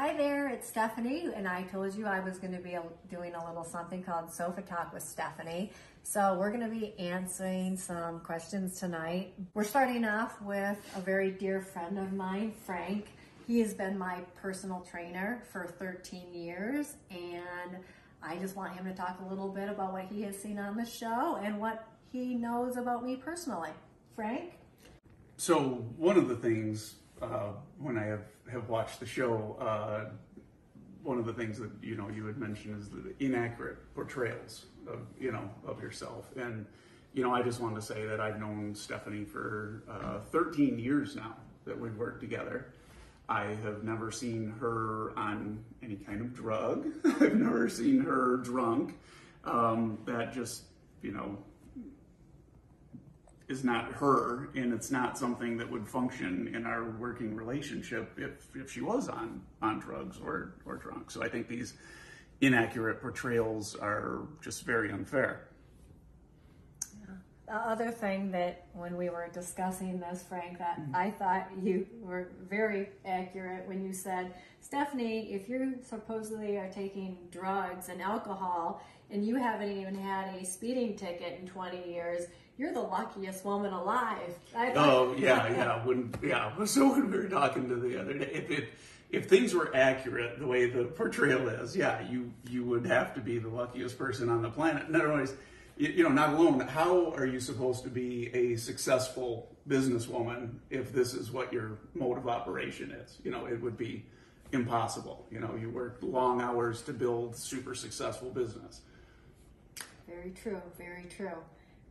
Hi there, it's Stephanie, and I told you I was going to be doing a little something called Sofa Talk with Stephanie. So we're going to be answering some questions tonight. We're starting off with a very dear friend of mine, Frank. He has been my personal trainer for 13 years, and I just want him to talk a little bit about what he has seen on the show and what he knows about me personally. Frank? So one of the things uh, when I have, have watched the show, uh, one of the things that you know you had mentioned is the inaccurate portrayals of you know of yourself, and you know I just wanted to say that I've known Stephanie for uh, 13 years now that we've worked together. I have never seen her on any kind of drug. I've never seen her drunk. Um, that just you know is not her and it's not something that would function in our working relationship if, if she was on, on drugs or, or drunk. So I think these inaccurate portrayals are just very unfair. The other thing that when we were discussing this, Frank, that mm-hmm. I thought you were very accurate when you said, Stephanie, if you supposedly are taking drugs and alcohol and you haven't even had a speeding ticket in 20 years, you're the luckiest woman alive. oh yeah, yeah. When yeah, so when we were talking to the other day, if it if things were accurate the way the portrayal is, yeah, you you would have to be the luckiest person on the planet. Not always, you know, not alone. How are you supposed to be a successful businesswoman if this is what your mode of operation is? You know, it would be impossible. You know, you work long hours to build super successful business. Very true. Very true.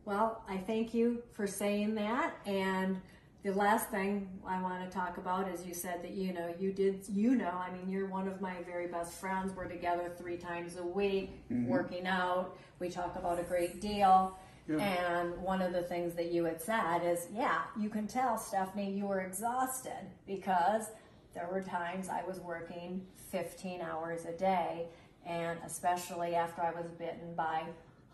Well, I thank you for saying that. And the last thing I want to talk about is you said that, you know, you did, you know, I mean, you're one of my very best friends. We're together three times a week, mm-hmm. working out. We talk about a great deal. Yeah. And one of the things that you had said is, yeah, you can tell, Stephanie, you were exhausted because there were times I was working 15 hours a day. And especially after I was bitten by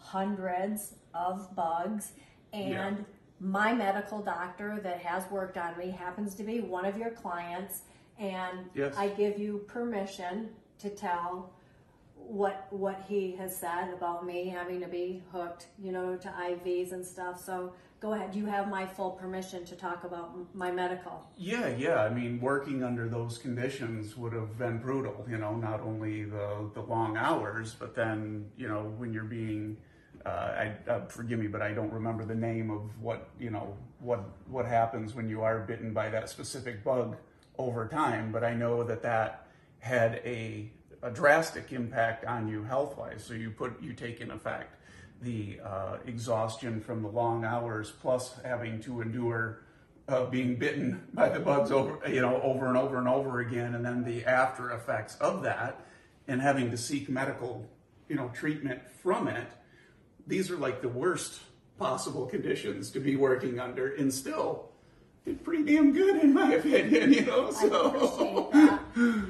hundreds of bugs. And yeah. my medical doctor that has worked on me happens to be one of your clients. And yes. I give you permission to tell what what he has said about me having to be hooked, you know, to IVs and stuff. So go ahead. You have my full permission to talk about my medical. Yeah, yeah. I mean, working under those conditions would have been brutal. You know, not only the the long hours, but then you know when you're being uh, I, uh, forgive me, but I don't remember the name of what you know what what happens when you are bitten by that specific bug over time. But I know that that had a, a drastic impact on you health wise. So you put you take in effect the uh, exhaustion from the long hours, plus having to endure uh, being bitten by the bugs over you know over and over and over again, and then the after effects of that, and having to seek medical you know treatment from it these are like the worst possible conditions to be working under and still did pretty damn good in my opinion, you know. So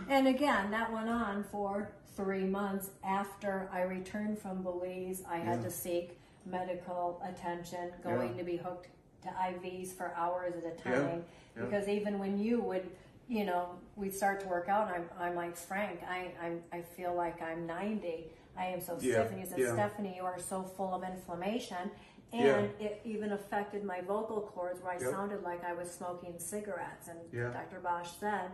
and again, that went on for three months after I returned from Belize. I had yeah. to seek medical attention, going yeah. to be hooked to IVs for hours at a time. Yeah. Because even when you would, you know, we'd start to work out, and I'm, I'm like Frank. I, I'm, I feel like I'm 90 I am so yeah. stiff. And you said, yeah. Stephanie, you are so full of inflammation. And yeah. it even affected my vocal cords where I yep. sounded like I was smoking cigarettes. And Dr. Bosch said,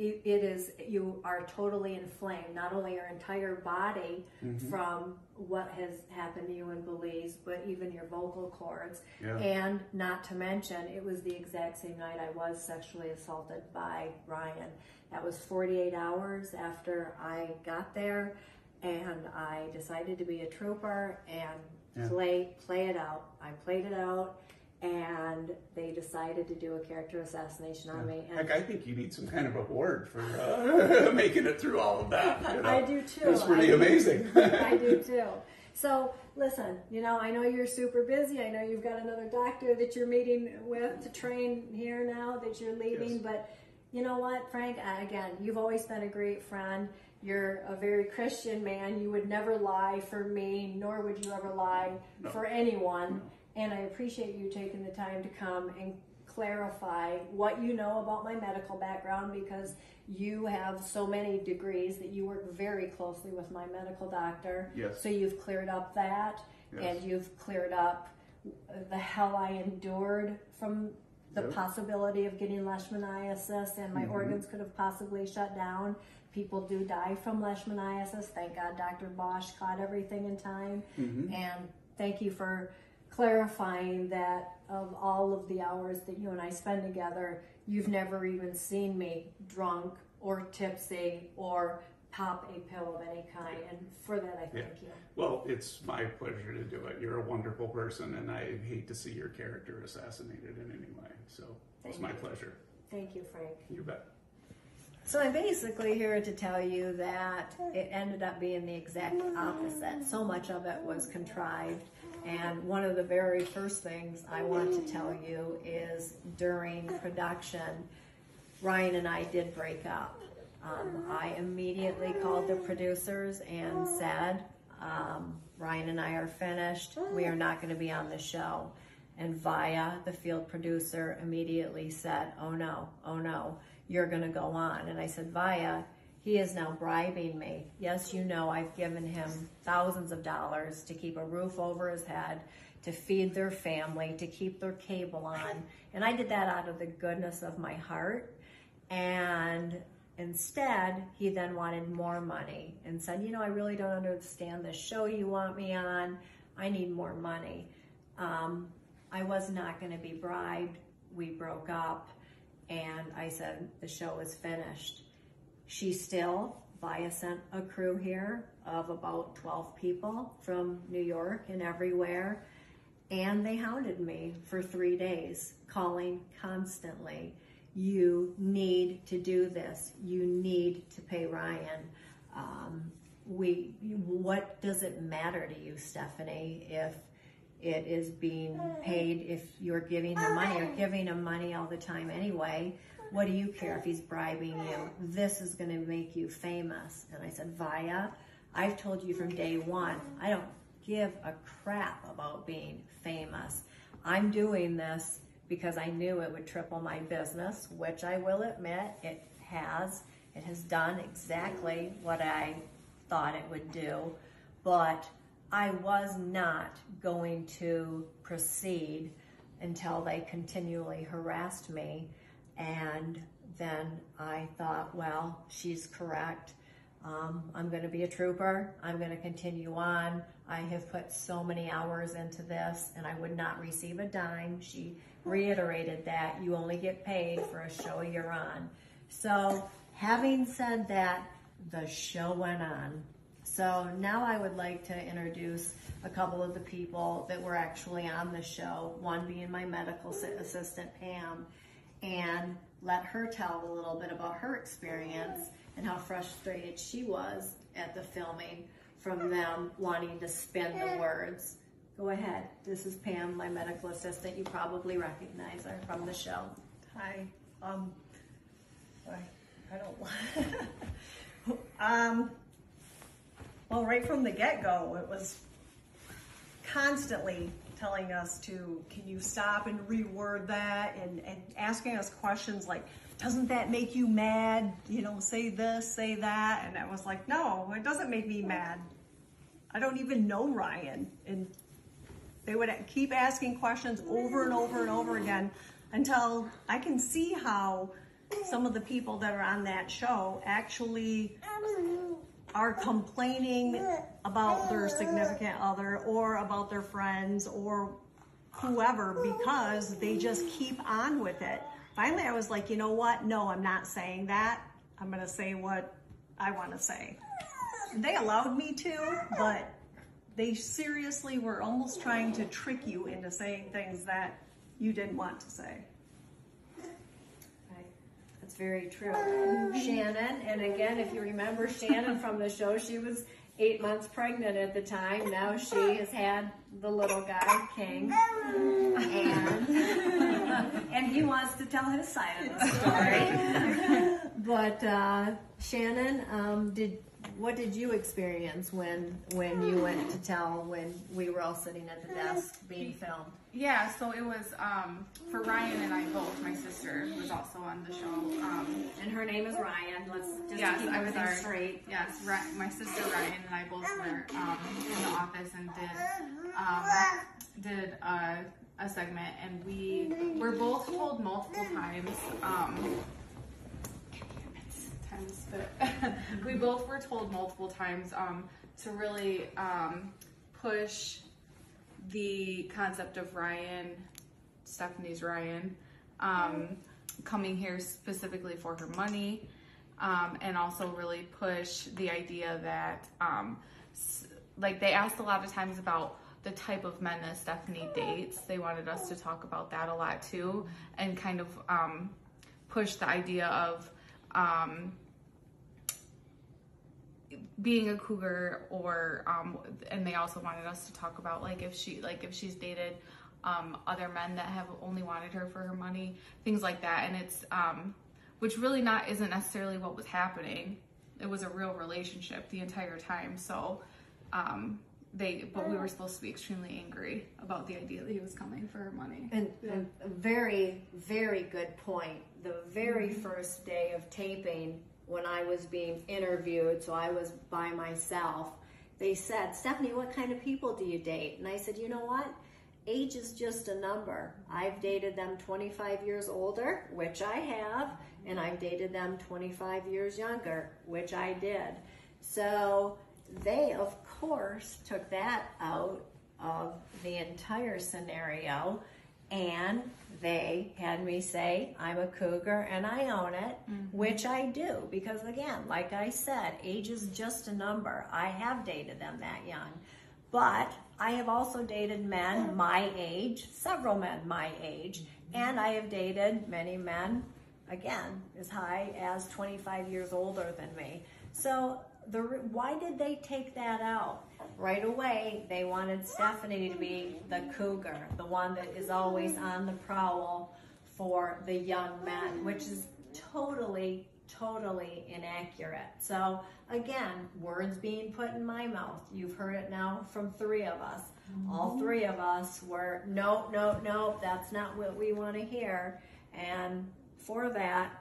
it, it is, you are totally inflamed, not only your entire body mm-hmm. from what has happened to you in Belize, but even your vocal cords. And not to mention, it was the exact same night I was sexually assaulted by Ryan. That was 48 hours after I got there and I decided to be a trooper and yeah. play play it out. I played it out, and they decided to do a character assassination on me. And I think you need some kind of award for uh, making it through all of that. You know? I do too. It's pretty I amazing. I do too. So listen, you know, I know you're super busy. I know you've got another doctor that you're meeting with to train here now that you're leaving, yes. but you know what, Frank? Again, you've always been a great friend. You're a very Christian man. You would never lie for me, nor would you ever lie no. for anyone. No. And I appreciate you taking the time to come and clarify what you know about my medical background because you have so many degrees that you work very closely with my medical doctor. Yes. So you've cleared up that Yes. and you've cleared up the hell I endured from the Yep. possibility of getting leishmaniasis and my mm-hmm. organs could have possibly shut down. People do die from leishmaniasis. Thank God Dr. Bosch caught everything in time. Mm-hmm. And thank you for clarifying that of all of the hours that you and I spend together, you've never even seen me drunk or tipsy or pop a pill of any kind. And for that, I Yeah. thank you. Well, it's my pleasure to do it. You're a wonderful person, and I hate to see your character assassinated in any way. So it's Thank my you. pleasure. Thank you, Frank. You bet. So I'm basically here to tell you that it ended up being the exact opposite. So much of it was contrived. And one of the very first things I want to tell you is during production, Ryan and I did break up. Um, I immediately called the producers and said, um, Ryan and I are finished. We are not going to be on the show. And Via, the field producer, immediately said, Oh no, oh no, you're going to go on. And I said, Via, he is now bribing me. Yes, you know, I've given him thousands of dollars to keep a roof over his head, to feed their family, to keep their cable on. And I did that out of the goodness of my heart. And instead, he then wanted more money and said, You know, I really don't understand the show you want me on. I need more money. Um, I was not going to be bribed. We broke up, and I said, The show is finished. She still, Via sent a crew here of about 12 people from New York and everywhere. And they hounded me for three days, calling constantly. You need to do this. You need to pay Ryan. Um, we, what does it matter to you, Stephanie, if it is being paid, if you're giving him money, you're giving him money all the time anyway. What do you care if he's bribing you? This is going to make you famous. And I said, Via, I've told you from day one, I don't give a crap about being famous. I'm doing this because I knew it would triple my business, which I will admit it has. It has done exactly what I thought it would do, but I was not going to proceed until they continually harassed me. And then I thought, well, she's correct. Um, I'm going to be a trooper. I'm going to continue on. I have put so many hours into this and I would not receive a dime. She reiterated that you only get paid for a show you're on. So, having said that, the show went on. So, now I would like to introduce a couple of the people that were actually on the show, one being my medical assistant, Pam, and let her tell a little bit about her experience and how frustrated she was at the filming from them wanting to spin the words. Go ahead. This is Pam, my medical assistant. You probably recognize her from the show. Hi. Um, I, I don't. um, well, right from the get go, it was constantly telling us to, can you stop and reword that, and, and asking us questions like, doesn't that make you mad? You know, say this, say that. And I was like, no, it doesn't make me mad. I don't even know Ryan. And they would keep asking questions over and over and over again until I can see how some of the people that are on that show actually are complaining about their significant other or about their friends or whoever because they just keep on with it. Finally, I was like, you know what? No, I'm not saying that. I'm going to say what I want to say. They allowed me to, but they seriously were almost trying to trick you into saying things that you didn't want to say. That's very true. Shannon, and again, if you remember Shannon from the show, she was eight months pregnant at the time. Now she has had the little guy, King, and and he wants to tell his side of the story. but uh, Shannon, um, did what did you experience when when you went to tell when we were all sitting at the desk being filmed? Yeah, so it was um, for Ryan and I both. My sister was also on the show. Um, And her name is Ryan. Let's just yes, keep I was our straight. yes. Ry- my sister Ryan and I both were um, in the office and did um, did a, a segment, and we were both told multiple times. Um, times, but we both were told multiple times um, to really um, push the concept of Ryan, Stephanie's Ryan, um, coming here specifically for her money, um, and also really push the idea that, um, like, they asked a lot of times about the type of men that Stephanie dates. They wanted us to talk about that a lot too, and kind of um, push the idea of. Being a cougar or um and they also wanted us to talk about like if she like if she's dated um other men that have only wanted her for her money things like that. And it's um which really not isn't necessarily what was happening. It was a real relationship the entire time. So um they but we were supposed to be extremely angry about the idea that he was coming for her money. And and a very, very good point. The very first day of taping, when I was being interviewed, so I was by myself, they said, Stephanie, what kind of people do you date? And I said, you know what? Age is just a number. I've dated them 25 years older, which I have, and I've dated them 25 years younger, which I did. So they, of course, took that out of the entire scenario and they had me say I'm a cougar and I own it, mm-hmm. which I do because again, like I said, age is just a number. I have dated them that young. But I have also dated men my age, several men my age, mm-hmm. and I have dated many men again as high as 25 years older than me. So the why did they take that out? Right away, they wanted Stephanie to be the cougar, the one that is always on the prowl for the young men, which is totally, totally inaccurate. So again, words being put in my mouth. You've heard it now from three of us. All mm-hmm. three of us were nope, nope, nope. That's not what we want to hear. And for that,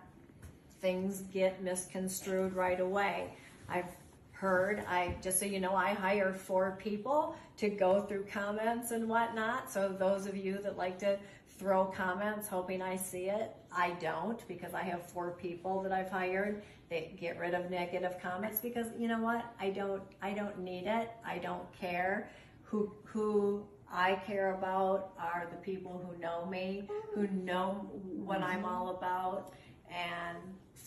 things get misconstrued right away. I've heard, I just so you know, I hire four people to go through comments and whatnot. So those of you that like to throw comments hoping I see it, I don't because I have four people that I've hired. They get rid of negative comments because you know what? I don't I don't need it. I don't care. Who who I care about are the people who know me, who know what I'm mm-hmm. all about, and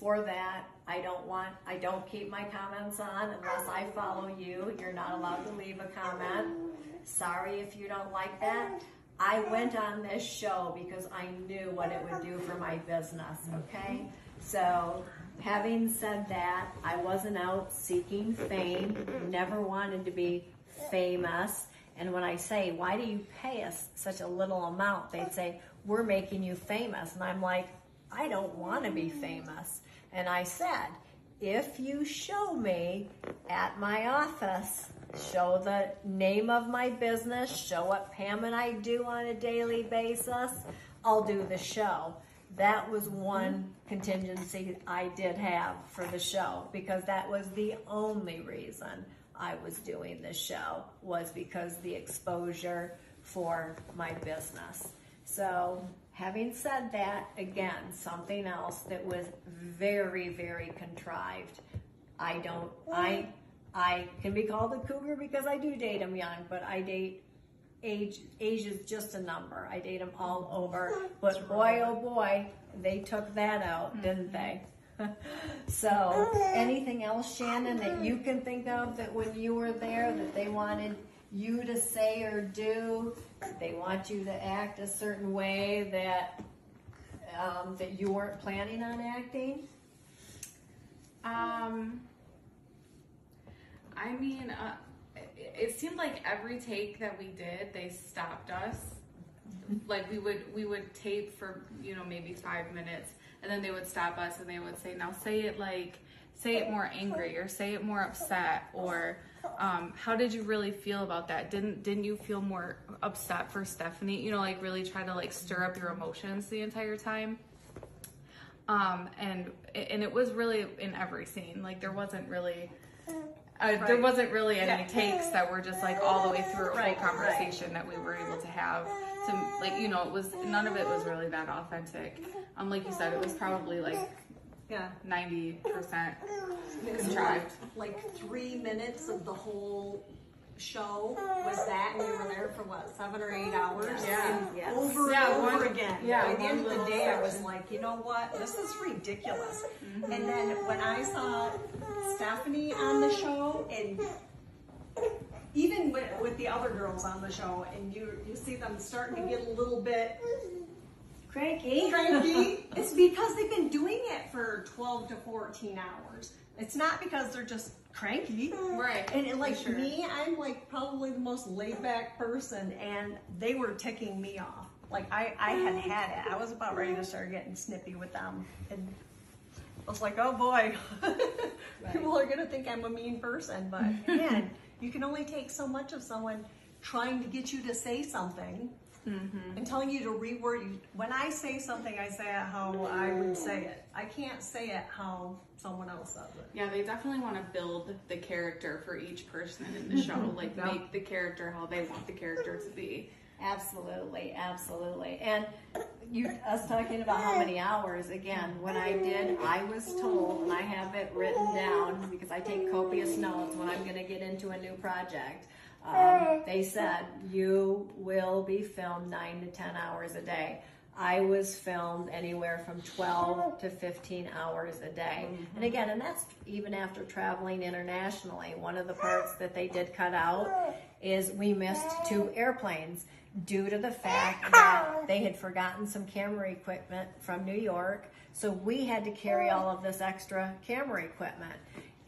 for that, I don't want, I don't keep my comments on unless I follow you. You're not allowed to leave a comment. Sorry if you don't like that. I went on this show because I knew what it would do for my business, okay? So, having said that, I wasn't out seeking fame, never wanted to be famous. And when I say, why do you pay us such a little amount? They'd say, we're making you famous. And I'm like, I don't want to be famous. And I said, if you show me at my office, show the name of my business, show what Pam and I do on a daily basis, I'll do the show. That was one contingency I did have for the show because that was the only reason I was doing the show was because the exposure for my business. So, having said that, again, something else that was very, very contrived. I don't, I, I can be called a cougar because I do date them young, but I date age. Age is just a number. I date them all over. But boy, oh boy, they took that out, didn't mm-hmm. they? so, mm-hmm. anything else, Shannon, that mm-hmm. you can think of that when you were there that they wanted you to say or do? They want you to act a certain way that um, that you weren't planning on acting. Um, I mean, uh, it, it seemed like every take that we did, they stopped us. Like we would we would tape for you know maybe five minutes, and then they would stop us and they would say, "Now say it like say it more angry or say it more upset or Um, how did you really feel about that? Didn't didn't you feel more upset for Stephanie? You know, like really try to like stir up your emotions the entire time. Um, and and it was really in every scene. Like there wasn't really. Uh, There wasn't really any Yeah. takes that were just like all the way through a Right, full conversation that we were able to have. So like you know, it was none of it was really that authentic. Um, like you said, it was probably like Yeah. ninety percent contrived. like, like three minutes of the whole show was that, and we were there for what, seven or eight hours? Yeah. And Yes. Over Yeah, and over one- again. yeah, By the end of the little day, I was like, you know what? This is ridiculous. Mm-hmm. And then when I saw Stephanie on the show, and even with, with the other girls on the show, and you you see them starting to get a little bit Cranky. cranky, it's because they've been doing it for 12 to 14 hours. It's not because they're just cranky. Right, And it, like sure. me, I'm like probably the most laid back person, and they were ticking me off. Like I, I had mm. had it. I was about ready to start getting snippy with them, and I was like, oh boy, people are gonna think I'm a mean person. But man, you can only take so much of someone trying to get you to say something Mm-hmm. and telling you to reword you. When I say something, I say it how I would say it. I can't say it how someone else does it. Yeah, they definitely want to build the character for each person in the show. Like Yeah. make the character how they want the character to be. Absolutely, absolutely. And you us talking about how many hours again, when I did, I was told and I have it written down because I take copious notes when I'm gonna get into a new project. Um, they said you will be filmed nine to ten hours a day. I was filmed anywhere from 12 to 15 hours a day. And again, and that's even after traveling internationally. One of the parts that they did cut out is we missed two airplanes due to the fact that they had forgotten some camera equipment from New York. So we had to carry all of this extra camera equipment.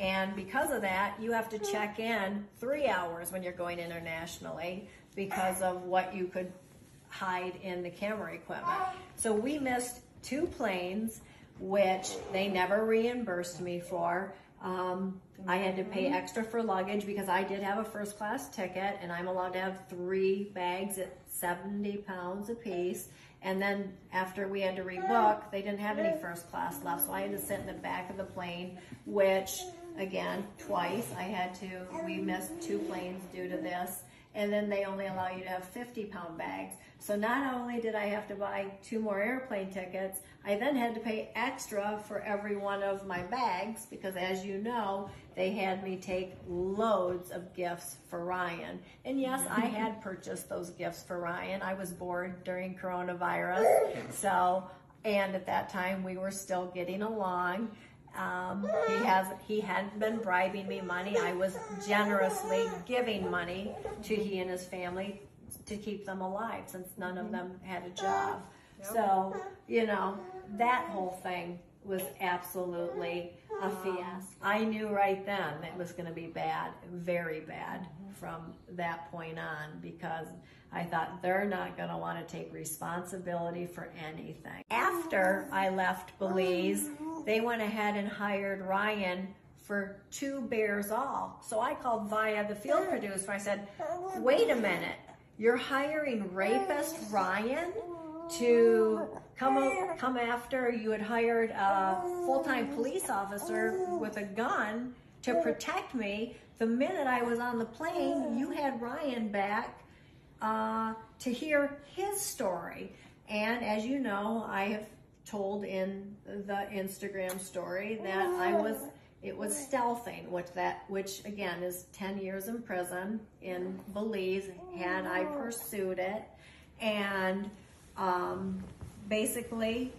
And because of that, you have to check in three hours when you're going internationally because of what you could hide in the camera equipment. So we missed two planes, which they never reimbursed me for. Um, I had to pay extra for luggage because I did have a first class ticket and I'm allowed to have three bags at 70 pounds apiece. And then after we had to rebook, they didn't have any first class left, so I had to sit in the back of the plane, which again, twice I had to, we missed two planes due to this. And then they only allow you to have 50 pound bags. So not only did I have to buy two more airplane tickets, I then had to pay extra for every one of my bags because as you know, they had me take loads of gifts for Ryan. And yes, I had purchased those gifts for Ryan. I was bored during coronavirus. So, and at that time we were still getting along. Um, he has he hadn't been bribing me money. I was generously giving money to he and his family to keep them alive since none of them had a job. So, you know, that whole thing was absolutely a fiasco. I knew right then it was going to be bad, very bad from that point on because I thought they're not going to want to take responsibility for anything. After I left Belize, they went ahead and hired Ryan for two Bares All. So I called Via the field producer. I said, wait a minute, you're hiring rapist Ryan to come come after you had hired a full-time police officer with a gun to protect me. The minute I was on the plane, you had Ryan back uh, to hear his story. And as you know, I have told in the Instagram story that I was it was stealthing, which that which again is ten years in prison in Belize had I pursued it, and um, basically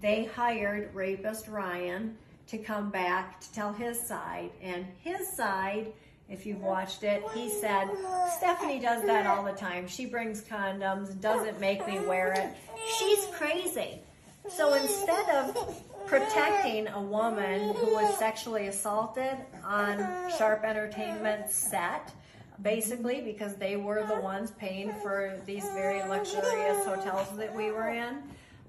they hired rapist Ryan to come back to tell his side, and his side. If you've watched it, he said, Stephanie does that all the time. She brings condoms, doesn't make me wear it. She's crazy. So instead of protecting a woman who was sexually assaulted on Sharp Entertainment's set, basically because they were the ones paying for these very luxurious hotels that we were in,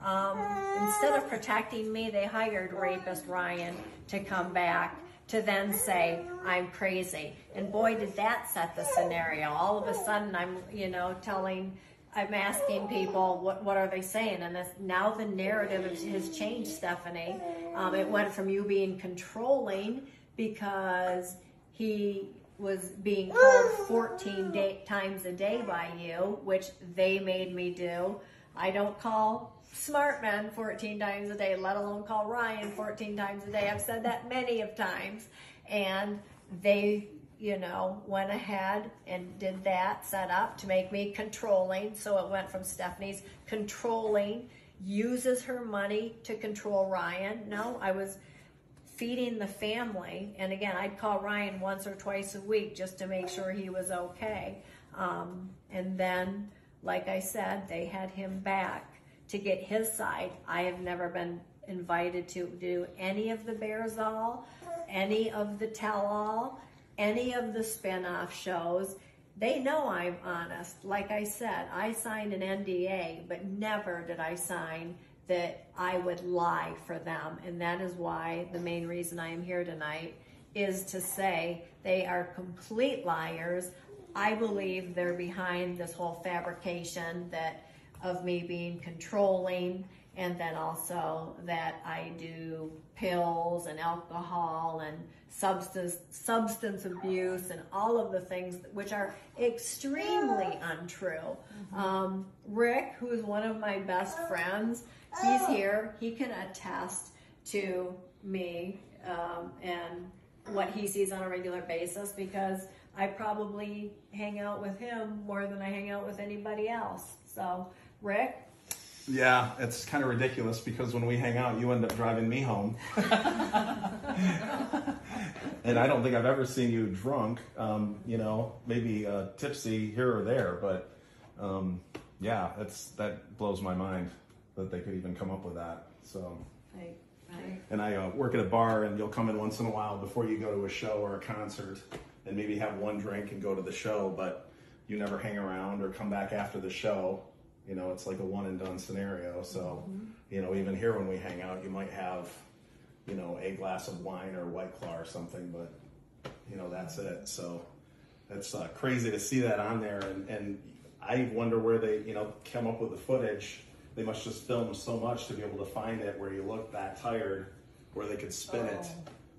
um, instead of protecting me, they hired rapist Ryan to come back to then say I'm crazy. And boy, did that set the scenario. All of a sudden, I'm you know telling. I'm asking people what what are they saying, and this, now the narrative has- changed, Stephanie. Um, it went from you being controlling because he was being called 14 day, times a day by you, which they made me do. I don't call smart men 14 times a day, let alone call Ryan 14 times a day. I've said that many of times. And they, you know, went ahead and did that set up to make me controlling. So it went from Stephanie's controlling, uses her money to control Ryan. No, I was feeding the family. And again, I'd call Ryan once or twice a week just to make sure he was okay. Um, and then, like I said, they had him back to get his side. I have never been invited to do any of the Bares All, any of the Tell All, any of the spin off shows. They know I'm honest. Like I said, I signed an NDA, but never did I sign that I would lie for them. And that is why the main reason I am here tonight is to say they are complete liars. I believe they're behind this whole fabrication that of me being controlling and then also that I do pills and alcohol and substance substance abuse and all of the things which are extremely untrue. Um, Rick, who is one of my best friends, he's here. He can attest to me um, and what he sees on a regular basis because I probably hang out with him more than I hang out with anybody else. So, Rick, Yeah, it's kind of ridiculous because when we hang out, you end up driving me home. and I don't think I've ever seen you drunk. Um, you know, maybe uh, tipsy here or there, but um, yeah, that's that blows my mind that they could even come up with that. So, I, and I uh, work at a bar, and you'll come in once in a while before you go to a show or a concert, and maybe have one drink and go to the show, but you never hang around or come back after the show. You know, it's like a one and done scenario. So, you know, even here when we hang out, you might have, you know, a glass of wine or white claw or something, but you know, that's it. So, it's uh, crazy to see that on there, and, and I wonder where they, you know, come up with the footage. They must just film so much to be able to find it where you look that tired, where they could spin it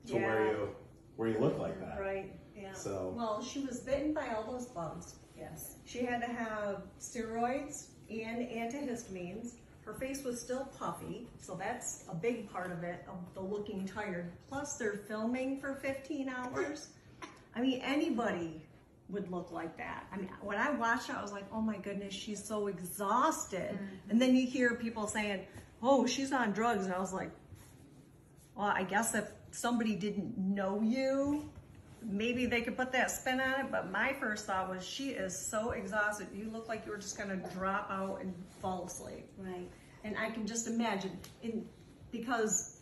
to where you where you look like that. Right. Yeah. So- Well, she was bitten by all those bugs. yes. She had to have steroids and antihistamines. Her face was still puffy, so that's a big part of it, of the looking tired. Plus, they're filming for 15 hours. I mean, anybody would look like that. I mean, when I watched it, I was like, oh my goodness, she's so exhausted. Mm-hmm. And then you hear people saying, oh, she's on drugs. And I was like, well, I guess if somebody didn't know you, maybe they could put that spin on it. But my first thought was, she is so exhausted. You look like you were just going to drop out and fall asleep. Right. And I can just imagine, in, because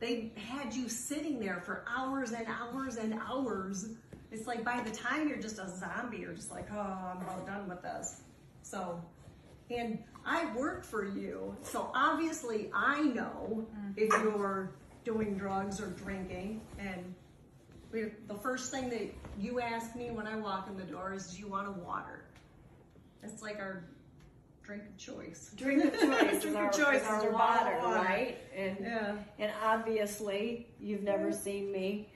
they had you sitting there for hours and hours and hours. It's like by the time you're just a zombie, you're just like, oh, I'm about done with this. So, and I work for you, so obviously I know if mm-hmm. you're doing drugs or drinking. And the first thing that you ask me when I walk in the door is, do you want a water? It's like our drink of choice. Drink of choice Drink our, of choice is our is your water, water. right? And Yeah. and obviously you've never seen me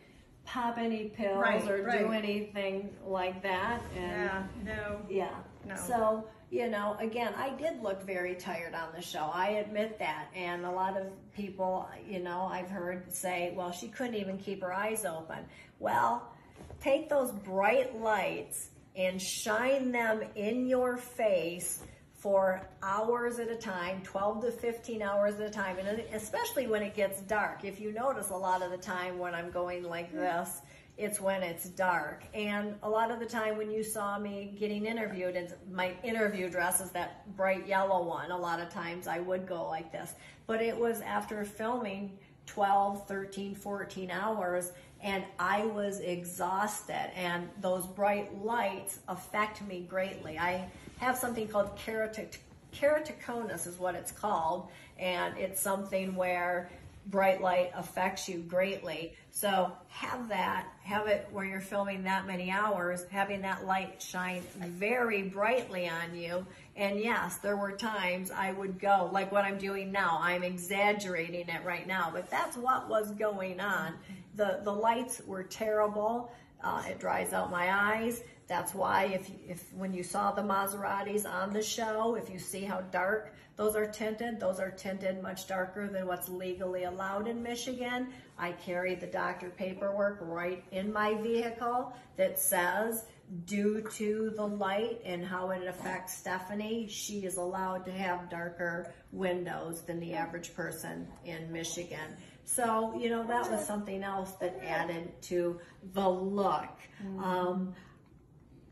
pop any pills Right, or do anything like that. And Yeah, no. Yeah. No. So, you know, again, I did look very tired on the show. I admit that. And a lot of people, you know, I've heard say, well, she couldn't even keep her eyes open. Well, take those bright lights and shine them in your face for hours at a time, 12 to 15 hours at a time, and especially when it gets dark. If you notice a lot of the time when I'm going like this, it's when it's dark. And a lot of the time when you saw me getting interviewed, and my interview dress is that bright yellow one, a lot of times I would go like this. But it was after filming 12, 13, 14 hours, and I was exhausted, and those bright lights affect me greatly. I have something called keratoc- keratoconus, is what it's called, and it's something where bright light affects you greatly. So have that, have it where you're filming that many hours, having that light shine very brightly on you. And yes, there were times I would go, like what I'm doing now. I'm exaggerating it right now, but that's what was going on. The the lights were terrible. Uh, it dries out my eyes. That's why if if when you saw the Maseratis on the show, if you see how dark those are tinted, those are tinted much darker than what's legally allowed in Michigan. I carry the doctor paperwork right in my vehicle that says due to the light and how it affects Stephanie, she is allowed to have darker windows than the average person in Michigan. So, you know, that was something else that added to the look. Um,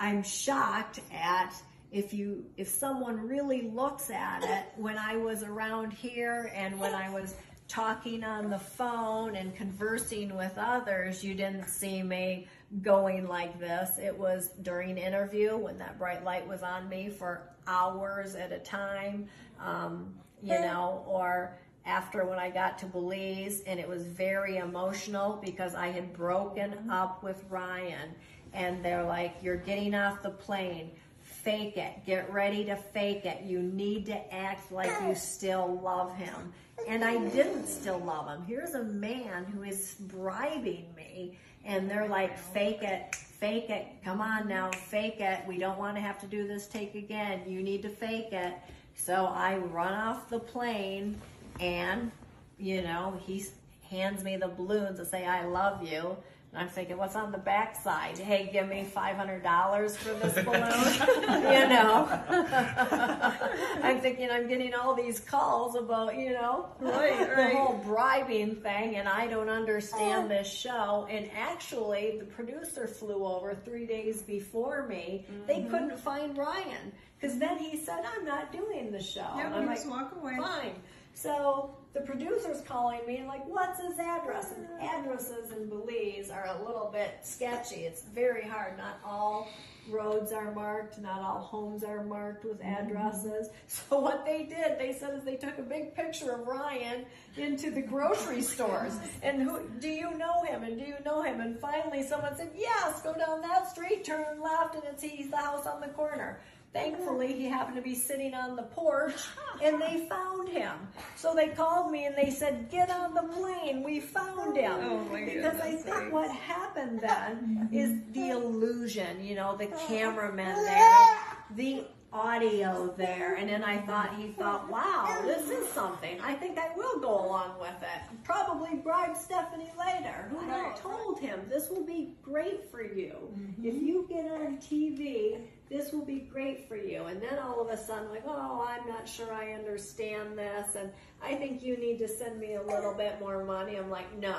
I'm shocked at if you if someone really looks at it when I was around here and when I was talking on the phone and conversing with others, you didn't see me going like this. It was during interview when that bright light was on me for hours at a time, um, you know, or after when I got to Belize and it was very emotional because I had broken up with Ryan and they're like, You're getting off the plane. Fake it. Get ready to fake it. You need to act like you still love him. And I didn't still love him. Here's a man who is bribing me, and they're like, Fake it. Fake it. Come on now. Fake it. We don't want to have to do this take again. You need to fake it. So I run off the plane, and, you know, he hands me the balloons and say, I love you. And I'm thinking, what's on the backside? Hey, give me $500 for this balloon. you know, I'm thinking I'm getting all these calls about, you know, Right, the right. whole bribing thing, and I don't understand this show. And actually, the producer flew over three days before me. They Mm-hmm. couldn't find Ryan because then he said, I'm not doing the show. Yep, and I'm like, just walk away. Fine. So the producer's calling me and like, what's his address? And addresses in Belize are a little bit sketchy. It's very hard. Not all roads are marked. Not all homes are marked with mm-hmm. addresses. So what they did, they said, is they took a big picture of Ryan into the grocery stores. And who do you know him? And do you know him? And finally, someone said, yes, go down that street, turn left, and it's he's the house on the corner. Thankfully, he happened to be sitting on the porch and they found him. So they called me and they said, Get on the plane, we found him. Oh, my because I think what happened then is the illusion, you know, the cameraman there, the audio there. And then I thought, he thought, wow, this is something. I think I will go along with it. Probably bribe Stephanie later. And I told him, this will be great for you. If mm-hmm. you get on TV, this will be great for you. And then all of a sudden, like, oh, I'm not sure I understand this. And I think you need to send me a little bit more money. I'm like, no,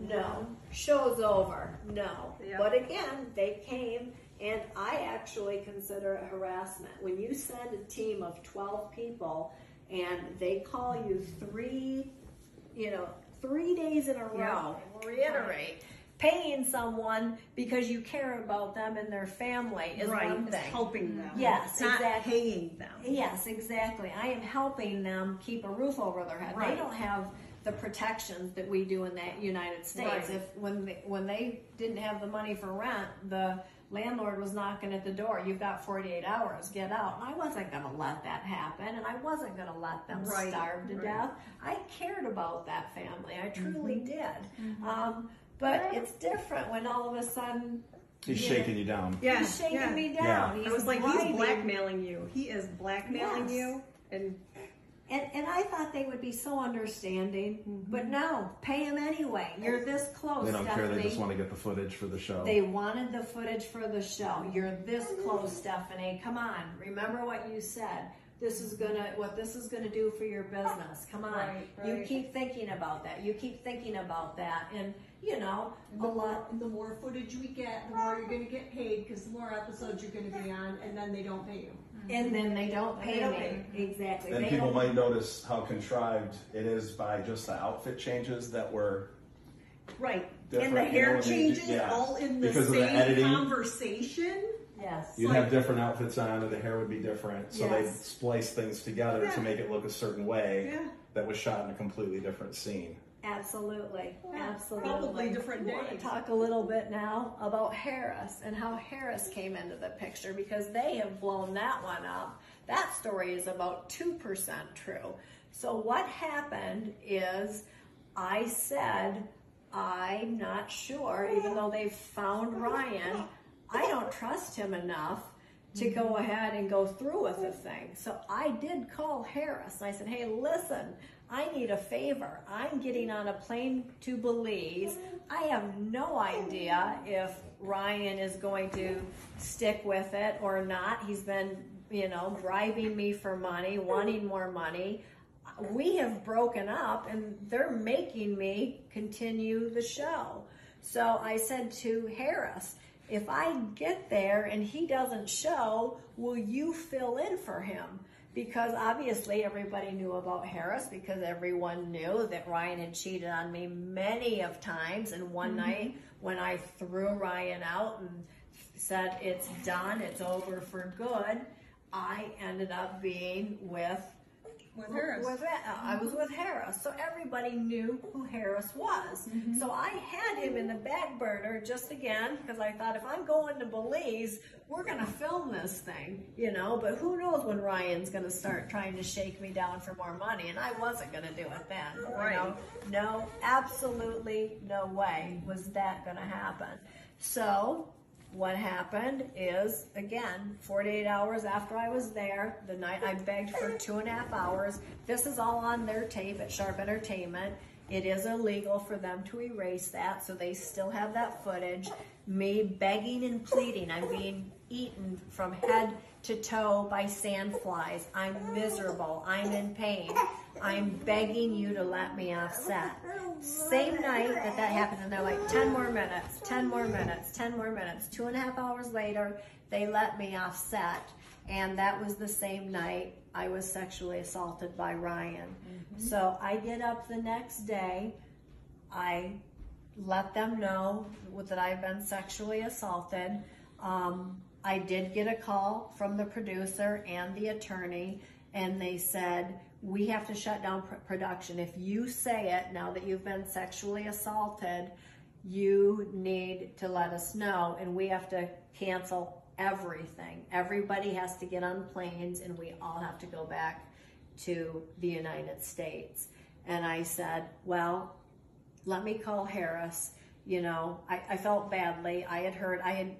no, show's over. No. Yep. But again, they came and I actually consider it harassment. When you send a team of 12 people and they call you three, you know, three days in a row, reiterate, paying someone because you care about them and their family is right, one it's thing. helping them. Yes, it's not exactly. paying them. Yes, exactly. I am helping them keep a roof over their head. They don't have the protections that we do in the United States. Right. If when they, when they didn't have the money for rent, the landlord was knocking at the door. You've got 48 hours. Get out. And I wasn't going to let that happen, and I wasn't going to let them Right, starve to right. death. I cared about that family. I truly Mm-hmm. did. Um, but it's different when all of a sudden He's Yeah. shaking you down. Yeah, he's shaking yeah. me down. Yeah. He's I was like, bribing he's blackmailing you. He is blackmailing Yes. you, and And, and I thought they would be so understanding, Mm-hmm. but no, pay him anyway. You're this close, They don't care. Stephanie. They just want to get the footage for the show. They wanted the footage for the show. You're this close, Stephanie. Come on. Remember what you said. This is gonna what this is gonna do for your business. Come on. Right, You keep thinking about that. You keep thinking about that. And you know, a the lot more, and the more footage we get, the more you're going to get paid because the more episodes you're going to be on, and then they don't pay you. Mm-hmm. and then they don't pay They don't me. Exactly. and They people don't- might notice how contrived it is by just the outfit changes that were right, Different, and the you know, hair when they do- changes yeah. all in the Because of the same conversation. Yes. You'd have different outfits on, and the hair would be different. So they Yes. splice things together Yeah. to make it look a certain way Yeah. that was shot in a completely different scene. Absolutely, absolutely. Probably different I wanna. Talk a little bit now about Harris and how Harris came into the picture because they have blown that one up. That story is about two percent true. So what happened is I said I'm not sure, even though they found Ryan, I don't trust him enough to go mm-hmm. ahead and go through with the thing. So I did call Harris. I said, hey, listen, I need a favor. I'm getting on a plane to Belize. I have no idea if Ryan is going to stick with it or not. He's been, you know, bribing me for money, wanting more money. We have broken up and they're making me continue the show. So I said to Harris, if I get there and he doesn't show, will you fill in for him? Because obviously everybody knew about Harris because everyone knew that Ryan had cheated on me many of times. And one mm-hmm. night when I threw Ryan out and said it's done, it's over for good, I ended up being with With Harris. with uh, I was with Harris, so everybody knew who Harris was. Mm-hmm. So I had him in the back burner just again because I thought if I'm going to Belize, we're gonna film this thing, you know. But who knows when Ryan's gonna start trying to shake me down for more money, and I wasn't gonna do it then. you Right. know. No, absolutely no way was that gonna happen. So what happened is again 48 hours after i was there the night i begged for two and a half hours. This is all on their tape at sharp entertainment. It is illegal for them to erase that so they still have that footage. Me begging and pleading i'm being eaten from head to toe by sandflies i'm miserable. I'm in pain i'm begging you to let me off set same night that that happened, and they're like, 10 more minutes, 10 more minutes, 10 more minutes. Two and a half hours later, they let me off set, and that was the same night I was sexually assaulted by Ryan. So I get up the next day, I let them know that I've been sexually assaulted. Um, I did get a call from the producer and the attorney, and they said, We have to shut down pr- production. If you say it now that you've been sexually assaulted, you need to let us know, and we have to cancel everything. Everybody has to get on planes, and we all have to go back to the United States. And I said, Well, let me call Harris. You know, I, I felt badly. I had heard, I had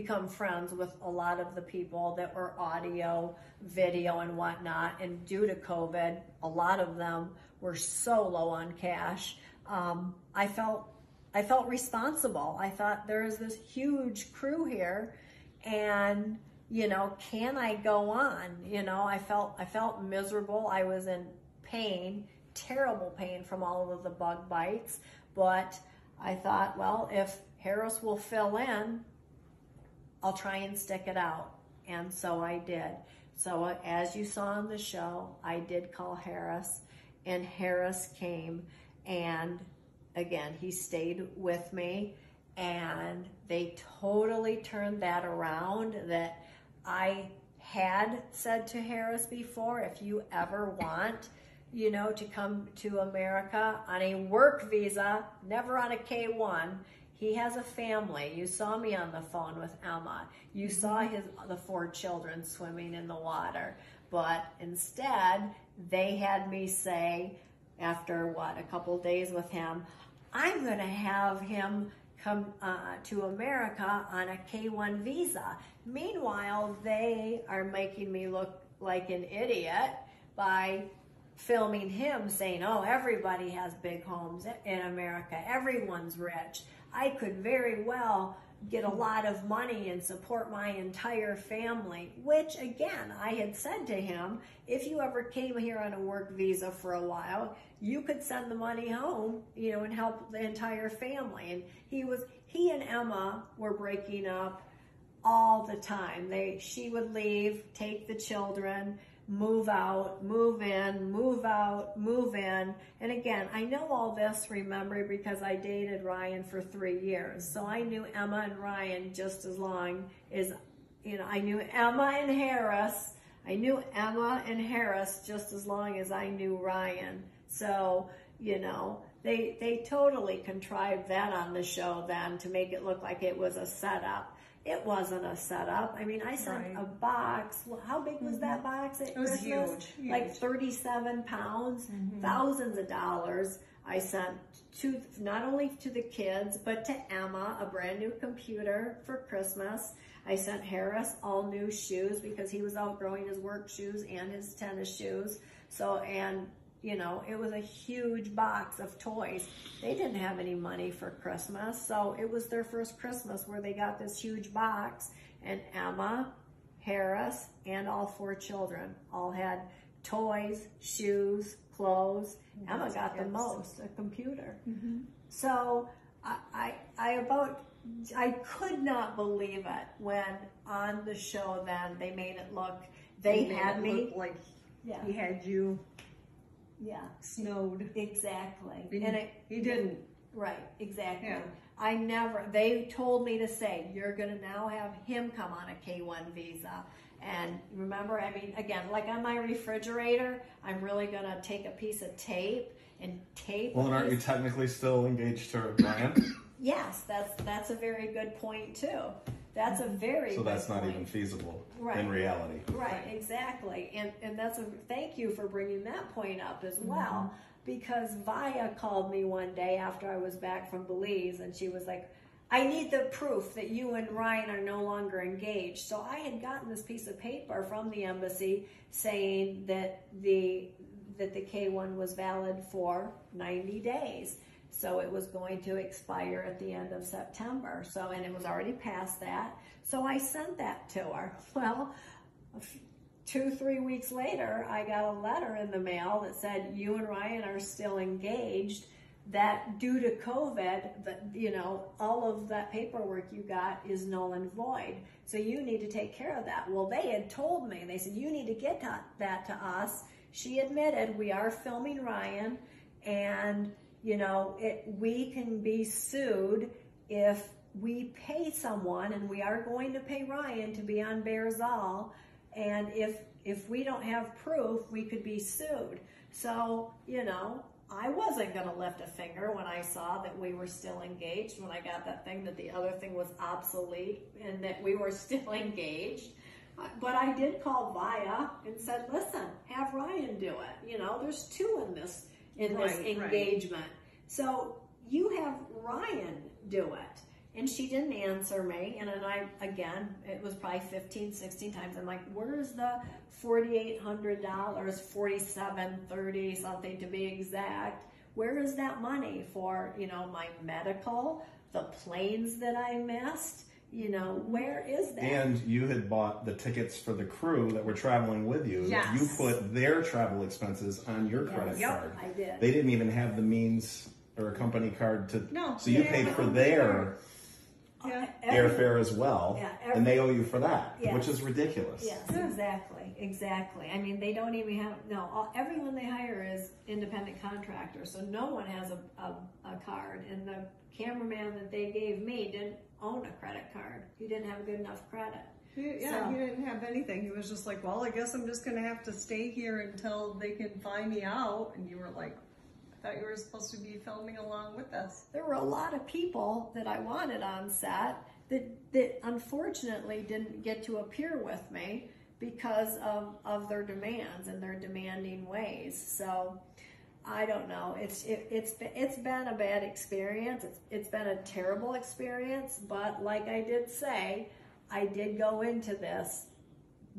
become friends with a lot of the people that were audio, video, and whatnot. And due to COVID, a lot of them were so low on cash. Um, I felt, I felt responsible. I thought there is this huge crew here, and you know, can I go on? You know, I felt, I felt miserable. I was in pain, terrible pain from all of the bug bites. But I thought, well, if Harris will fill in, I'll try and stick it out. And so I did. So uh, as you saw on the show, I did call Harris, and Harris came, and again, he stayed with me, and they totally turned that around. That I had said to Harris before, if you ever want, you know, to come to America on a work visa, never on a K 1. He has a family. You saw me on the phone with Emma. You saw his the four children swimming in the water. But instead, they had me say, after what a couple days with him, I'm going to have him come uh, to America on a K1 visa. Meanwhile, they are making me look like an idiot by filming him saying, Oh, everybody has big homes in America, everyone's rich. I could very well get a lot of money and support my entire family, which again, I had said to him, if you ever came here on a work visa for a while, you could send the money home, you know, and help the entire family. And he was, he and Emma were breaking up all the time. They, she would leave, take the children, move out, move in, move out, move in. And again, I know all this, remember, because I dated Ryan for three years. So I knew Emma and Ryan just as long as, you know, I knew Emma and Harris. I knew Emma and Harris just as long as I knew Ryan. So, you know, they they totally contrived that on the show then to make it look like it was a setup. It wasn't a setup. I mean, I sent Right. a box. Well, how big was that mm-hmm. box at It was Christmas? huge, Like 37 pounds, mm-hmm. thousands of dollars. I sent to not only to the kids but to Emma a brand new computer for Christmas. I sent Harris all new shoes because he was outgrowing his work shoes and his tennis shoes. So and you know it was a huge box of toys. They didn't have any money for Christmas, so it was their first Christmas where they got this huge box. And Emma, Harris, and all four children all had toys, shoes, clothes. Emma got the most, a computer. Mm-hmm. So I, I, I about, I could not believe it when on the show then they made it look, they Made had me. like Yeah, he had you yeah, snowed. exactly. He, And it, he didn't. Right, exactly. Yeah. I never, they told me to say, you're going to now have him come on a K1 visa. And remember, I mean, again, like on my refrigerator, I'm really going to take a piece of tape and tape. Well, and aren't you technically still engaged to Ryan? Yes, that's that's a very good point too. That's a very so that's not point. even feasible Right. in reality. Right, exactly. And and that's a thank you for bringing that point up as Mm-hmm. well because Via called me one day after I was back from Belize and she was like I need the proof that you and Ryan are no longer engaged. So I had gotten this piece of paper from the embassy saying that the that the K1 was valid for 90 days. So it was going to expire at the end of September. So and it was already past that. So I sent that to her. Well, two, three weeks later, I got a letter in the mail that said, You and Ryan are still engaged. That due to COVID, that you know, all of that paperwork you got is null and void. So you need to take care of that. Well, they had told me, they said, You need to get that to us. She admitted we are filming Ryan, and you know, it, we can be sued if we pay someone, and we are going to pay Ryan to be on Bares All, and if if we don't have proof, we could be sued. So you know, I wasn't going to lift a finger when I saw that we were still engaged. When I got that thing that the other thing was obsolete and that we were still engaged. But I did call Via and said, "Listen, have Ryan do it. You know, there's two in this in this Right, right. engagement. So you have Ryan do it." And she didn't answer me. And then I, again, it was probably 15, 16 times. I'm like, where's the $4,800, 4730 something to be exact. Where is that money for, you know, my medical, the planes that I missed? You know, where is that? And you had bought the tickets for the crew that were traveling with you. Yes. You put their travel expenses on your credit Yep. card. I did. They didn't even have the means or a company card to. No, So you paid for their Yeah. Uh, airfare as well, Yeah, every- and they owe you for that, Yes. which is ridiculous. Yes, exactly, exactly. I mean, they don't even have no. All, everyone they hire is independent contractor, so no one has a, a, a card. And the cameraman that they gave me didn't own a credit card. He didn't have good enough credit. He, yeah, So- he didn't have anything. He was just like, well, I guess I'm just gonna have to stay here until they can find me out. And you were like, I thought you were supposed to be filming along with us. There were a lot of people that I wanted on set that that unfortunately didn't get to appear with me because of of their demands and their demanding ways. So. I don't know. It's it, it's been- it's been a bad experience. It's it's been a terrible experience. But like I did say, I did go into this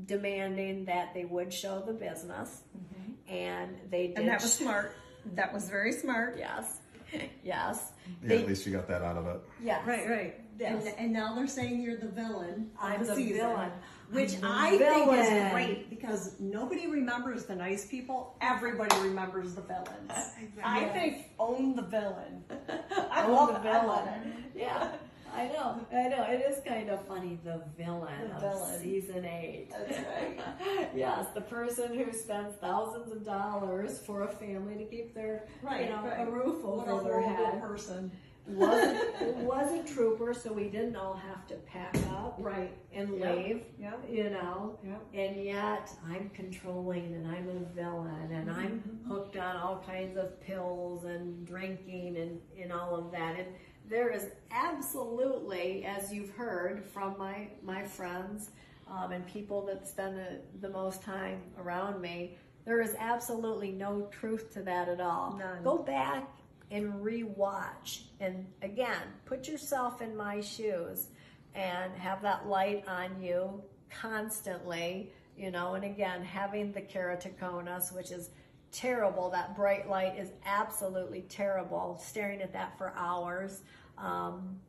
demanding that they would show the business, mm-hmm. and they did. And that was smart. That was very smart. yes, yes, Yeah, They- at least you got that out of it. yes. Right, right. Yes. And, and now they're saying you're the villain of I'm the, the season, villain. which I'm the I think is great because nobody remembers the nice people. Everybody remembers the villains. I think own the villain. I Own love the it. I love villain. it. Yeah, I know. I know. It is kind of funny. The villain The of villain. season eight. That's right. yes, the person who spends thousands of dollars for a family to keep their, Right, you know, right. a roof over a their head. person. was was a trooper, so we didn't all have to pack up Right. and Yep. leave. Yep. You know, Yep. and yet I'm controlling and I'm a villain and I'm Mm-hmm. hooked on all kinds of pills and drinking and, and all of that. And there is absolutely, as you've heard from my, my friends um, and people that spend the, the most time around me, there is absolutely no truth to that at all. None. Go back and rewatch. And again, put yourself in my shoes and have that light on you constantly, you know, and again, having the keratoconus, which is terrible. That bright light is absolutely terrible. Staring at that for hours. Um,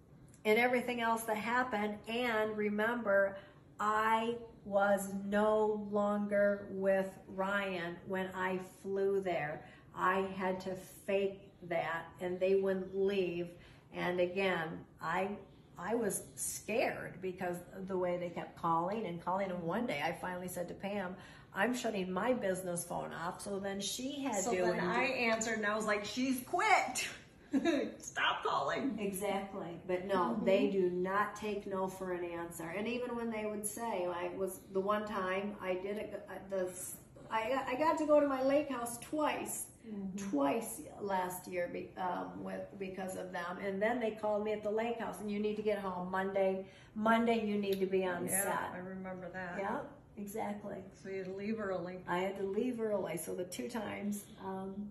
and everything else that happened. And remember, I was no longer with Ryan when I flew there. I had to fake that, and they wouldn't leave. And again, I I was scared because the way they kept calling and calling. And one day, I finally said to Pam, "I'm shutting my business phone off." So then she had So to. then and I answered and I was like, she's quit. Stop calling. Exactly, but no, they do not take no for an answer. And even when they would say, I was the one time I did it, uh, the I I got to go to my lake house twice, twice last year be, um, with because of them. And then they called me at the lake house, and you need to get home Monday. Monday, you need to be on Yeah, I remember that. Yeah, exactly. So you had to leave early. I had to leave early, so the two times. Um,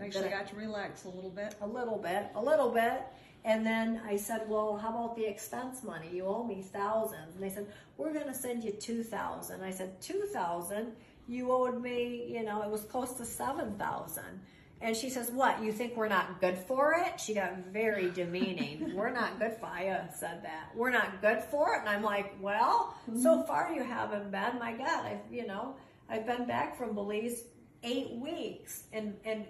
Actually got to relax a little bit. a little bit, a little bit. And then I said, well, how about the expense money? You owe me thousands. And they said, we're going to send you 2000. I said, 2000? You owed me, you know, it was close to 7000. And she says, what, you think we're not good for it? She got very demeaning. we're not good for I uh, said that. We're not good for it. And I'm like, well, so far you haven't been. My God, I've, you know, I've been back from Belize eight weeks and, and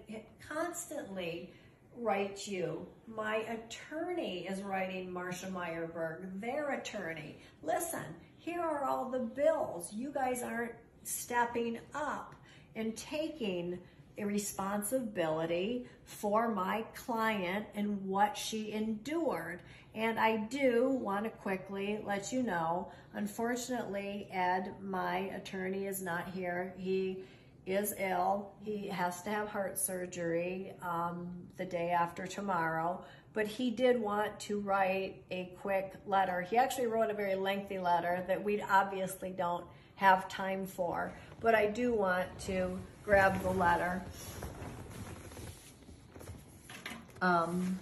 constantly write you. My attorney is writing Marsha Meyerberg, their attorney. Listen, here are all the bills. You guys aren't stepping up and taking a responsibility for my client and what she endured. And I do want to quickly let you know, unfortunately, Ed, my attorney, is not here. He is ill. He has to have heart surgery um, the day after tomorrow. But he did want to write a quick letter. He actually wrote a very lengthy letter that we obviously don't have time for. But I do want to grab the letter. Um,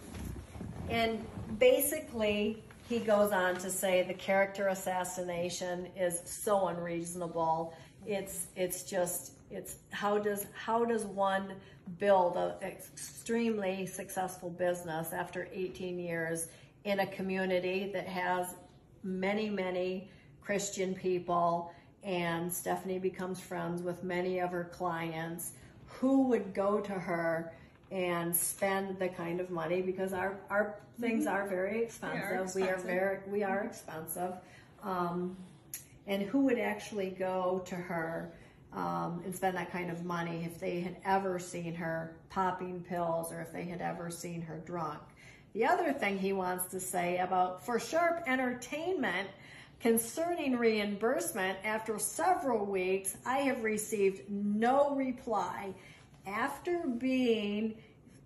and basically, he goes on to say the character assassination is so unreasonable. It's it's just it's how does how does one build an extremely successful business after 18 years in a community that has many many Christian people and Stephanie becomes friends with many of her clients who would go to her and spend the kind of money because our, our things are very expensive. We are expensive. very we are expensive. Um, and who would actually go to her um, and spend that kind of money if they had ever seen her popping pills or if they had ever seen her drunk? The other thing he wants to say about for sharp entertainment concerning reimbursement, after several weeks, I have received no reply. After being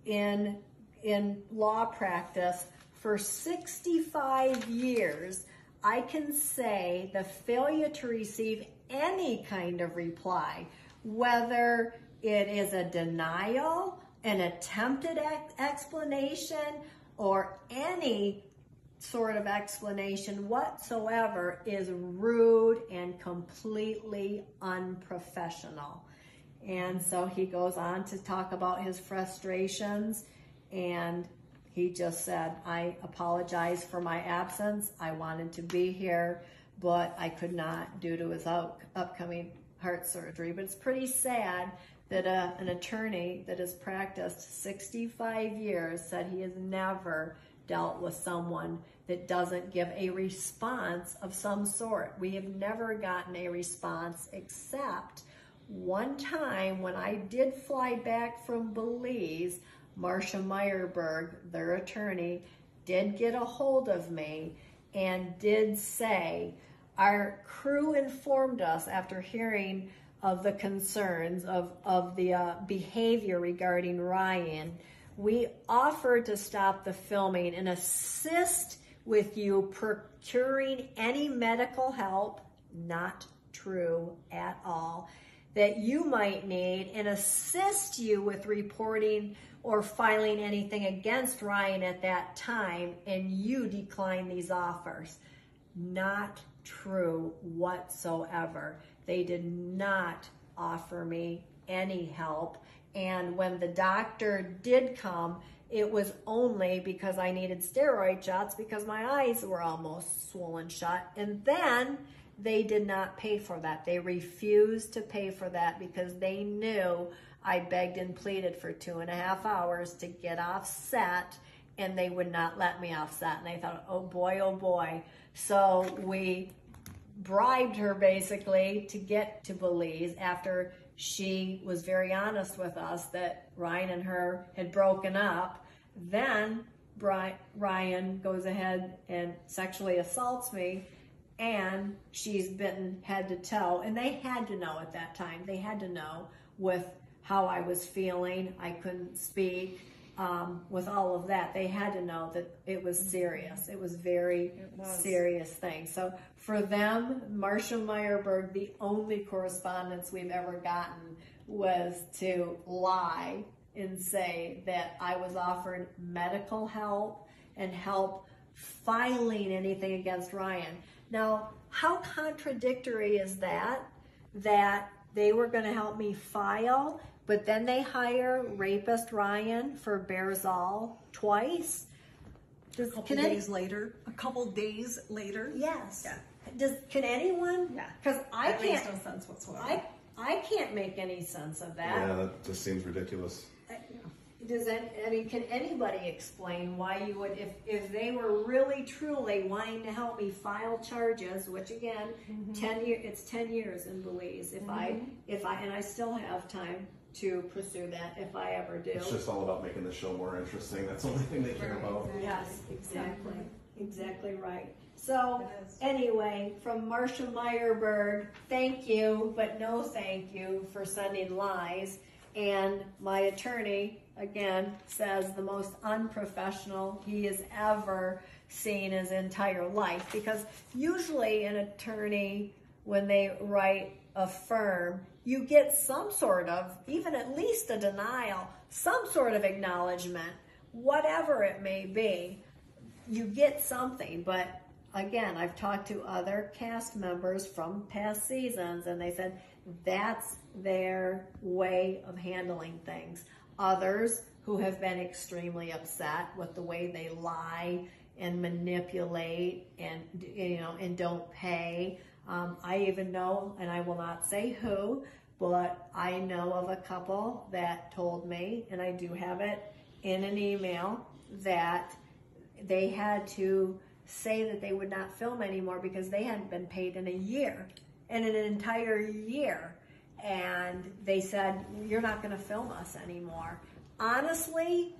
in in law practice for 65 years, I can say the failure to receive any kind of reply, whether it is a denial, an attempted ex- explanation, or any sort of explanation whatsoever is rude and completely unprofessional. And so he goes on to talk about his frustrations and he just said, I apologize for my absence. I wanted to be here, but I could not due to his out- upcoming heart surgery. But it's pretty sad that uh, an attorney that has practiced 65 years said he has never dealt with someone that doesn't give a response of some sort. We have never gotten a response except one time when I did fly back from Belize, Marcia Meyerberg, their attorney, did get a hold of me and did say our crew informed us after hearing of the concerns of, of the uh, behavior regarding Ryan. We offered to stop the filming and assist with you procuring any medical help, not true at all, that you might need and assist you with reporting or filing anything against Ryan at that time, and you decline these offers. Not true whatsoever. They did not offer me any help. And when the doctor did come, it was only because I needed steroid shots because my eyes were almost swollen shut. And then they did not pay for that. They refused to pay for that because they knew I begged and pleaded for two and a half hours to get off set and they would not let me off set. And I thought, oh boy, oh boy. So we bribed her basically to get to Belize after she was very honest with us that Ryan and her had broken up. Then Ryan goes ahead and sexually assaults me, and she's bitten head to toe. And they had to know at that time, they had to know with how I was feeling. I couldn't speak um, with all of that, they had to know that it was serious. It was very it was. serious thing. So for them, Marcia Meyerberg, the only correspondence we've ever gotten was to lie and say that I was offered medical help and help filing anything against Ryan. Now, how contradictory is that? That they were going to help me file but then they hire rapist Ryan for Bares All twice. Does, a couple days any, later. A couple days later. Yes. Yeah. Does can anyone? Yeah. Because I that can't. Makes no sense whatsoever. I I can't make any sense of that. Yeah, that just seems ridiculous. Does that, I mean, can anybody explain why you would, if, if they were really truly wanting to help me file charges, which again, mm-hmm. ten year, it's ten years in Belize. If mm-hmm. I, if I, and I still have time to pursue that if I ever do. It's just all about making the show more interesting. That's the only thing they care about. Yes, exactly. Exactly right. So, anyway, from Marcia Meyerberg, thank you, but no thank you for sending lies. And my attorney, again, says the most unprofessional he has ever seen his entire life. Because usually, an attorney, when they write a firm, you get some sort of, even at least a denial, some sort of acknowledgement, whatever it may be. You get something, but again, I've talked to other cast members from past seasons, and they said that's their way of handling things. Others who have been extremely upset with the way they lie and manipulate and you know and don't pay um, I even know, and I will not say who, but I know of a couple that told me, and I do have it in an email, that they had to say that they would not film anymore because they hadn't been paid in a year, in an entire year. And they said, You're not going to film us anymore. Honestly,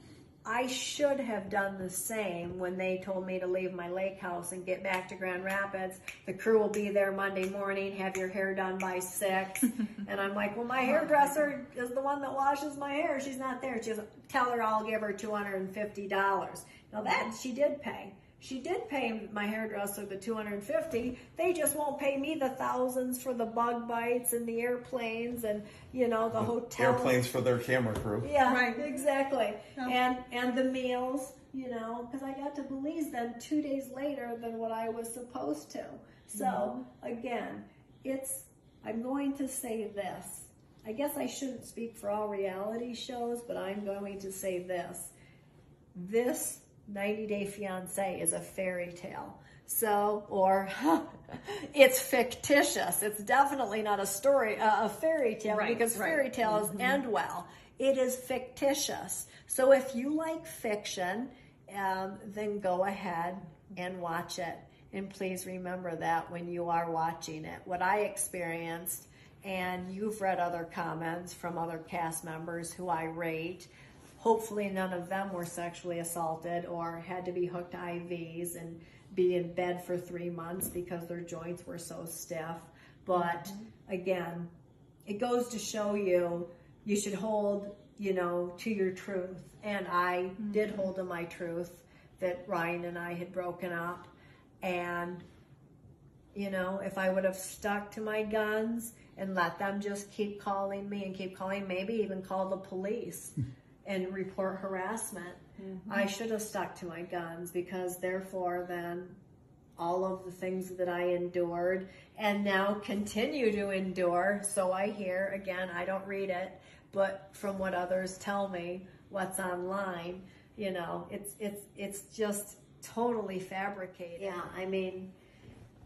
I should have done the same when they told me to leave my lake house and get back to Grand Rapids. The crew will be there Monday morning, have your hair done by six. and I'm like, well, my hairdresser is the one that washes my hair. She's not there. She goes, tell her I'll give her $250. Now that she did pay. She did pay my hairdresser the 250. They just won't pay me the thousands for the bug bites and the airplanes and you know the, the hotels. Airplanes for their camera crew. Yeah, right. exactly. Yeah. And and the meals, you know, because I got to Belize then two days later than what I was supposed to. So mm-hmm. again, it's. I'm going to say this. I guess I shouldn't speak for all reality shows, but I'm going to say this. This 90 Day Fiance is a fairy tale. So, or it's fictitious. It's definitely not a story, uh, a fairy tale right, because right. fairy tales mm-hmm. end well. It is fictitious. So if you like fiction, um, then go ahead and watch it. And please remember that when you are watching it. What I experienced, and you've read other comments from other cast members who I rate, hopefully none of them were sexually assaulted or had to be hooked to IVs and be in bed for three months because their joints were so stiff. But mm-hmm. again, it goes to show you you should hold, you know, to your truth. And I mm-hmm. did hold to my truth that Ryan and I had broken up. And, you know, if I would have stuck to my guns and let them just keep calling me and keep calling, maybe even call the police hmm. And report harassment, I mm-hmm. should have stuck to my guns because therefore then all of the things that I endured and now continue to endure. So I hear again, I don't read it, but from what others tell me, what's online, you know, it's it's it's just totally fabricated. Yeah, I mean,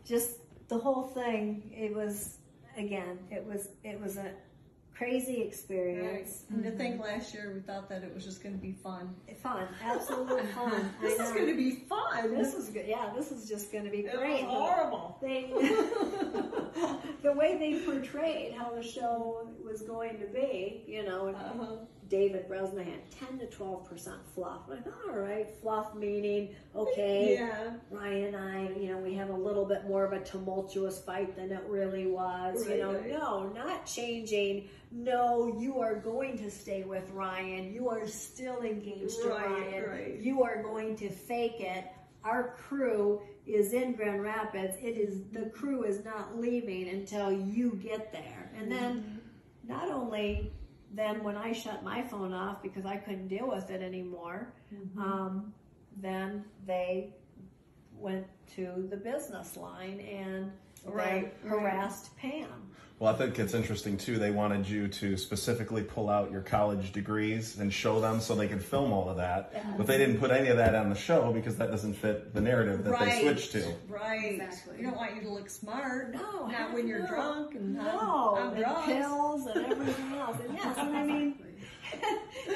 just the whole thing. It was again, it was it was a crazy Right. experience. And to think last year we thought that it was just going to be fun. Fun, absolutely fun. This is going to be fun. This is good. Yeah, this is just going to be it great. horrible. They, the way they portrayed how the show was going to be, you know, Uh-huh. David had 10 to 12% fluff. I'm like, all right, fluff meaning, okay, Yeah. Ryan and I, you know, we have a little bit more of a tumultuous fight than it really was. you know, right. no, not changing. No, you are going to stay with Ryan. You are still engaged to Right, Ryan. right. You are going to fake it. Our crew is in Grand Rapids. It is the crew is not leaving until you get there. And then mm-hmm. not only then when I shut my phone off because I couldn't deal with it anymore, um, then they went to the business line and Right, they right. harassed Pam. Well, I think it's interesting too. They wanted you to specifically pull out your college degrees and show them so they could film all of that. But they didn't put any of that on the show because that doesn't fit the narrative that they Right. switched to. Right. Exactly. We don't want you to look smart. No, Not when you're no. drunk and no, on, on and drugs. pills and everything else. And yes, and I mean,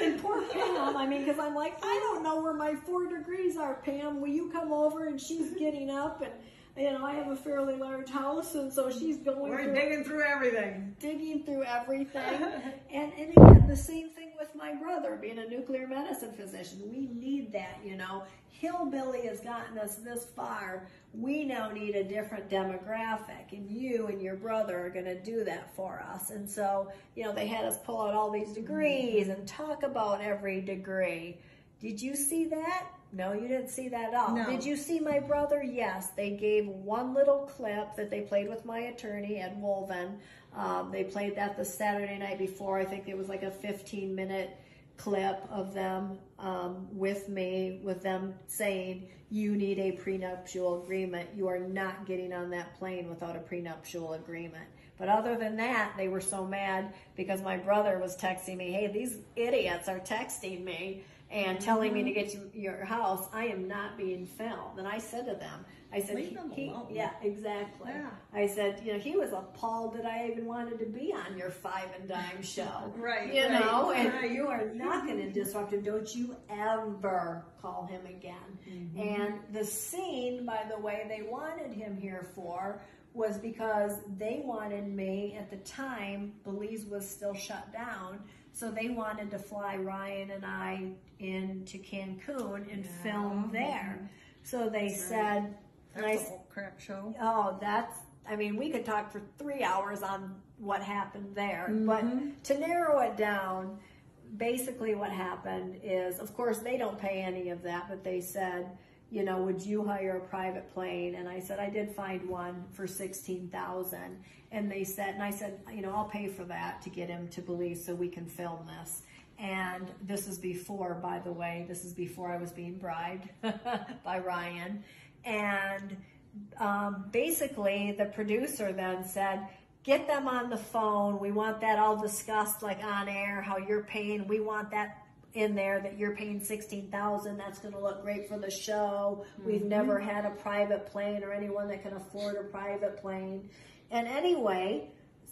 and poor Pam. I mean, because I'm like, I don't know where my four degrees are, Pam. Will you come over? And she's getting up, and you know, I have a fairly large house, and so she's going We're through digging through everything. digging through everything. and, and again, the same thing with my brother being a nuclear medicine physician. We need that, you know. Hillbilly has gotten us this far. We now need a different demographic, and you and your brother are going to do that for us. And so, you know, they had us pull out all these degrees and talk about every degree. Did you see that? No, you didn't see that at all. No. Did you see my brother? Yes. They gave one little clip that they played with my attorney, Ed Wolven. Um, they played that the Saturday night before. I think it was like a 15 minute clip of them um, with me, with them saying, You need a prenuptial agreement. You are not getting on that plane without a prenuptial agreement. But other than that, they were so mad because my brother was texting me, Hey, these idiots are texting me and telling me to get to your house. I am not being filmed. And I said to them, I said, Leave them he- alone. yeah, exactly. Yeah. I said, you know, he was appalled that I even wanted to be on your five and dime show. Right, You right, know, and you are not going to disrupt him. Don't you ever call him again. Mm-hmm. And the scene, by the way, they wanted him here for was because they wanted me at the time, Belize was still shut down. So they wanted to fly Ryan and I into Cancun and film there. So they said, and I That's a whole crap show. Oh, that's, I mean, we could talk for three hours on what happened there. But mm-hmm. to narrow it down, basically what happened is, of course, they don't pay any of that, but they said, you know, would you hire a private plane? And I said, I did find one for 16000 And they said, and I said, you know, I'll pay for that to get him to Belize so we can film this. And this is before, by the way, this is before I was being bribed by Ryan. And um, basically, the producer then said, Get them on the phone. We want that all discussed, like on air, how you're paying. We want that in there that you're paying sixteen thousand. That's going to look great for the show. We've mm-hmm. never had a private plane or anyone that can afford a private plane. And anyway,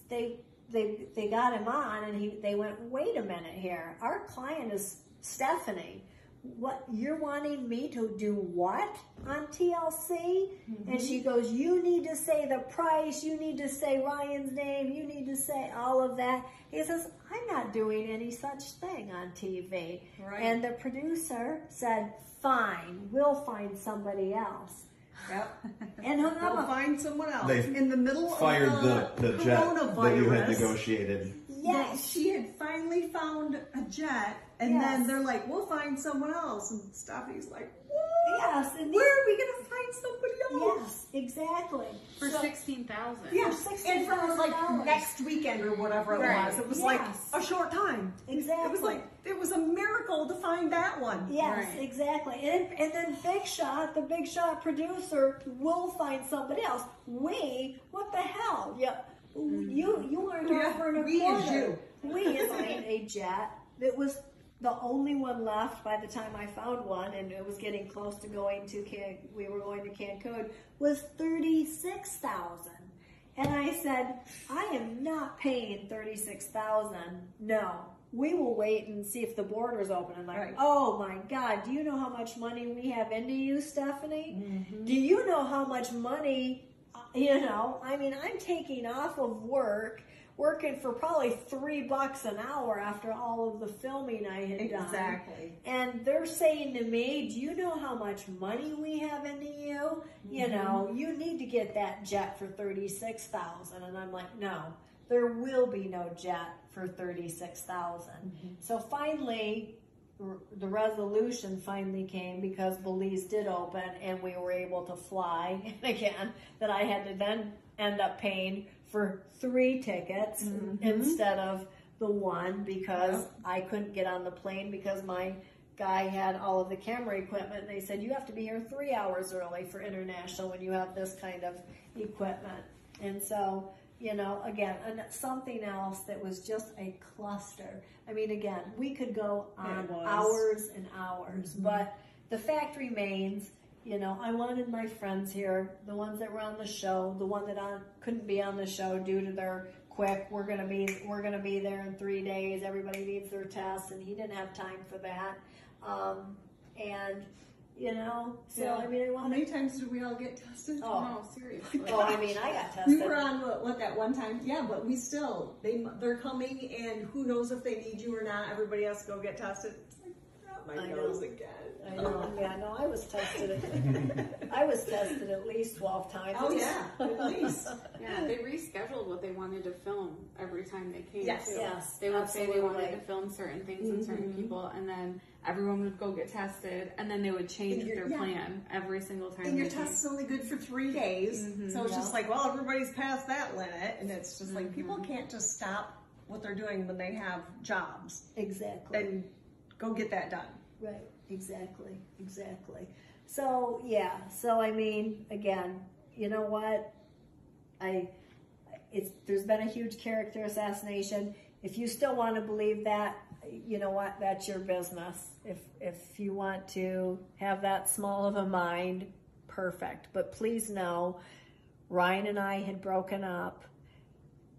they they they got him on, and he they went, wait a minute here. Our client is Stephanie. What you're wanting me to do what on TLC? And she mm-hmm. goes, You need to say the price, you need to say Ryan's name, you need to say all of that. He says, I'm not doing any such thing on TV. Right. And the producer said, Fine, we'll find somebody else. Yep. And hung We'll find someone else. They in the middle Fired of the, the jet that you had coronavirus, negotiated. Yes. She had finally found a jet, and Yes. then they're like, "We'll find someone else." And Steffi's like, "What? Yes, and Where are we gonna find somebody else?" Yes, exactly. For So- sixteen thousand. Yeah, For and for $16,000. like next weekend or whatever it Right. was, it was Yes. like a short time. Exactly. It was like it was a miracle to find that one. Yes, Right. exactly. And and then Big Shot, the Big Shot producer, will find somebody else. We, what the hell? Yeah, you you aren't Yeah, offering a we is you. We a jet that was the only one left by the time I found one, and it was getting close to going to Can. We were going to Cancun. Was thirty six thousand. And I said, I am not paying thirty six thousand. No, we will wait and see if the border's open. I'm like, Right. oh my God, do you know how much money we have into you, Stephanie? Mm-hmm. Do you know how much money? You know, I mean, I'm taking off of work, working for probably three bucks an hour after all of the filming I had done. Exactly. And they're saying to me, Do you know how much money we have into you? You Mm-hmm. know, you need to get that jet for thirty six thousand. And I'm like, No, there will be no jet for thirty six Mm-hmm. So finally the resolution finally came because Belize did open and we were able to fly. Again, that I had to then end up paying for three tickets mm-hmm. instead of the one because I couldn't get on the plane because my guy had all of the camera equipment. They said you have to be here three hours early for international when you have this kind of equipment. And so, you know, again, and something else that was just a cluster. I mean, again, we could go on hours and hours, but the fact remains. You know, I wanted my friends here, the ones that were on the show, the one that on, couldn't be on the show due to their quick. We're gonna be, we're gonna be there in three days. Everybody needs their tests, and he didn't have time for that. Um, and you know, so Yeah. I mean, I How many times did we all get tested? Oh. No, seriously. Oh, I mean, I got tested. We were on what, what that one time, yeah, but we still they they're coming, and who knows if they need you or not. Everybody has to go get tested. It's like, "Got my I know. nose again. I know. Yeah, no, I was tested. At, I was tested at least twelve times. Oh yeah, at least. Yeah, they rescheduled what they wanted to film every time they came. Yes. too. Yes, They would say they wanted to film certain things and certain mm-hmm. people, and then everyone would go get tested, and then they would change And their yeah. plan every single time. And your they test is only good for three days, mm-hmm. so it's just like, well, everybody's past that limit, and it's just like people mm-hmm. can't just stop what they're doing when they have jobs Exactly. and go get that done. Right, exactly, exactly. So yeah, so I mean, again, you know what? I it's there's been a huge character assassination. If you still want to believe that, you know what? That's your business. If if you want to have that small of a mind, perfect. But please know, Ryan and I had broken up.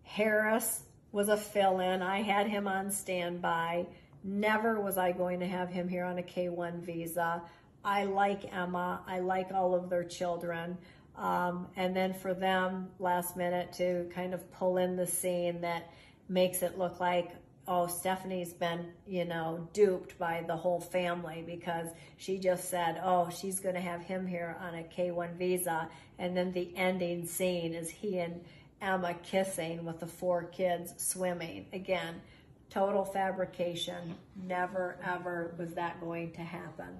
Harris was a fill in. I had him on standby. Never was I going to have him here on a K 1 visa. I like Emma. I like all of their children. Um, and then for them, last minute, to kind of pull in the scene that makes it look like, oh, Stephanie's been, you know, duped by the whole family because she just said, oh, she's going to have him here on a K 1 visa. And then the ending scene is he and Emma kissing with the four kids swimming. Again, total fabrication. Never, ever was that going to happen.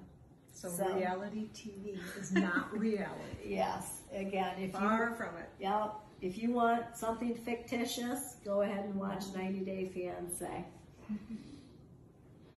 So, So- reality TV is not reality. Yes, again, if you, Far from it. yeah, if you want something fictitious, go ahead and watch 90 Day Fiance.